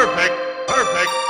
Perfect. Perfect.